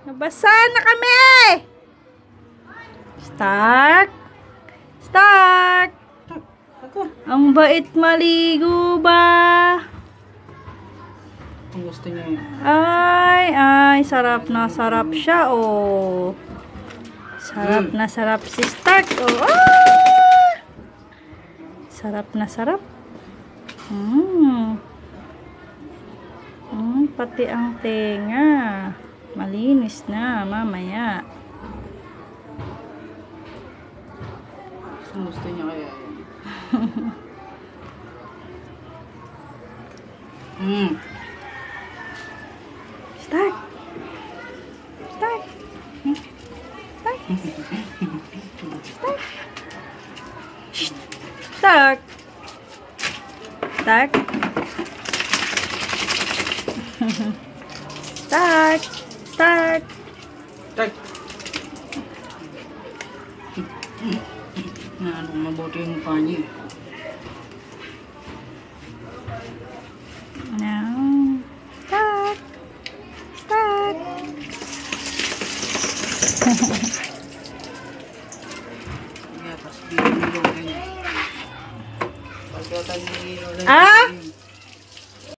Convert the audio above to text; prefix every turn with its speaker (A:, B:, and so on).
A: Nabasa na kami! Start!
B: Ako.
A: Ang bait maligo ba?
B: Kung gusto niyo yun.
A: Ay, ay, sarap na sarap siya, oh. Sarap
B: Mm.
A: na sarap si Stark, oh. Ah! Sarap na sarap. Mm. Mm, pati ang tenga. Malinis na, mamaya.
B: Gusto niyo kaya yun. Hmm.
A: Stark! Stark! Hmm? Stark! Stark! Shh! Stark!
B: Tag. Tag. Ano mabuti yung mukha niya.
A: Ah!